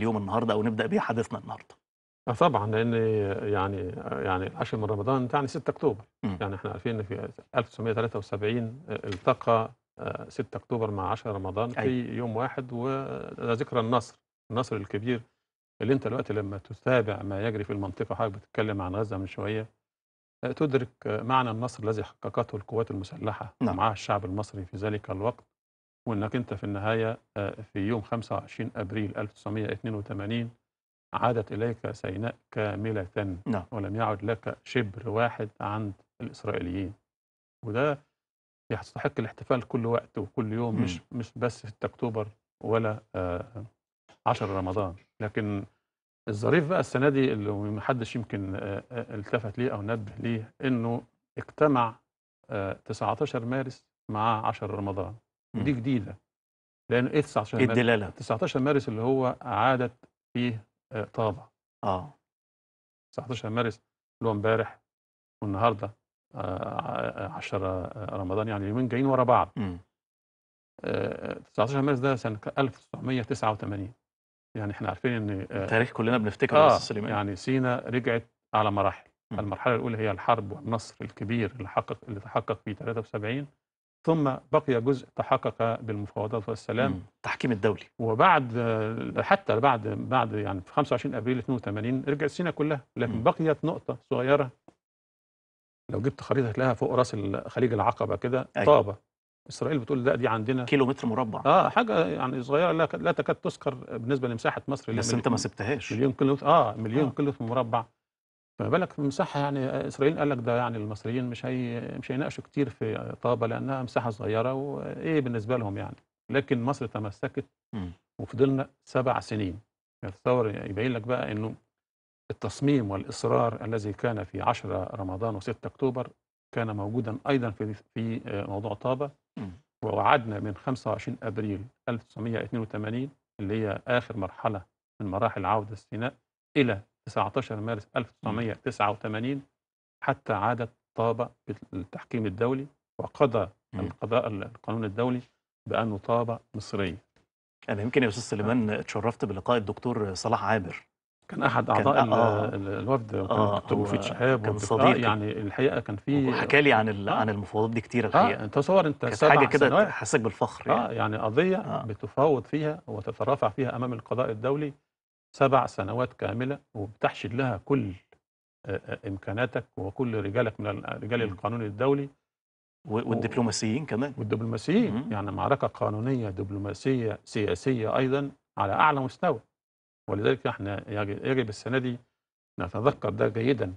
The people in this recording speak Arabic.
اليوم النهارده أو نبدأ بيه حديثنا النهارده آه طبعا لأن يعني يعني العاشر من رمضان تعني 6 أكتوبر مم. يعني إحنا عارفين إن في 1973 التقى آه، 6 أكتوبر مع 10 رمضان في أيوة. يوم واحد وده ذكرى النصر النصر الكبير اللي أنت دلوقتي لما تتابع ما يجري في المنطقة حضرتك بتتكلم عن غزة من شوية آه، تدرك آه، معنى النصر الذي حققته القوات المسلحة نعم. ومعها الشعب المصري في ذلك الوقت وإنك أنت في النهاية آه، في يوم 25 أبريل 1982 عادت إليك سيناء كاملة نعم ولم يعد لك شبر واحد عند الإسرائيليين وده يستحق الاحتفال كل وقت وكل يوم مم. مش مش بس 6 أكتوبر ولا آه، 10 رمضان لكن الظريف بقى السنة دي اللي ما حدش يمكن آه، آه، التفت ليه أو نبه ليه إنه اجتمع آه، 19 مارس مع 10 رمضان. ودي جديدة. لأن إيه 19 إيه مارس؟ الدلالة؟ 19 مارس اللي هو عادت فيه آه، طابة. آه. 19 مارس اللي هو امبارح والنهاردة 10 رمضان يعني يومين جايين ورا بعض. مم. آه، 19 مارس ده سنة 1989 يعني إحنا عارفين إن آه، التاريخ كلنا بنفتكره أستاذ سليمان يعني سينا رجعت على مراحل. المرحلة الأولى هي الحرب والنصر الكبير اللي حقق اللي تحقق في 73 ثم بقي جزء تحقق بالمفاوضات والسلام مم. التحكيم الدولي وبعد حتى بعد بعد يعني في 25 أبريل 82 رجعت سينا كلها لكن مم. بقيت نقطة صغيرة لو جبت خريطة هتلاقيها فوق رأس خليج العقبة كده أيوة. طابة إسرائيل بتقول لا دي عندنا كيلو متر مربع آه حاجة يعني صغيرة لا, لا تكاد تذكر بالنسبة لمساحة مصر اللي بس أنت ما سبتهاش مليون كيلو آه مليون آه. كيلو مربع فما بالك مساحه يعني إسرائيل قال لك ده يعني المصريين مش هي مش هيناقشوا كتير في طابة لأنها مساحة صغيرة وإيه بالنسبة لهم يعني لكن مصر تمسكت. وفضلنا سبع سنين تصور يبين لك بقى إنه التصميم والإصرار الذي كان في 10 رمضان و6 أكتوبر كان موجودا أيضا في في موضوع طابة. ووعدنا من 25 أبريل 1982 اللي هي آخر مرحلة من مراحل عودة سيناء إلى 19 مارس 1989 حتى عادت طابه بالتحكيم الدولي وقضى. القضاء القانون الدولي بانه طابه مصريه أنا يمكن يا أستاذ سليمان اتشرفت بلقاء الدكتور صلاح عابر كان أحد كان- أعضاء ال- آه. ال- الوفد وكان آه، مفيد شهاب كان. آه يعني الحقيقة كان في وحكى لي عن آه. عن المفاوضات دي كتير الحقيقة آه انت تصور أنت كانت سبع حاجة كده تحسسك بالفخر آه يعني يعني قضية آه. بتفاوض فيها وتترافع فيها أمام القضاء الدولي سبع سنوات كاملة وبتحشد لها كل إمكاناتك وكل رجالك من ال- رجال. القانون الدولي والدبلوماسيين كمان والدبلوماسيين مم. يعني معركة قانونية دبلوماسية سياسية أيضا على أعلى مستوى ولذلك إحنا يجب السنة دي نتذكر ده جيدا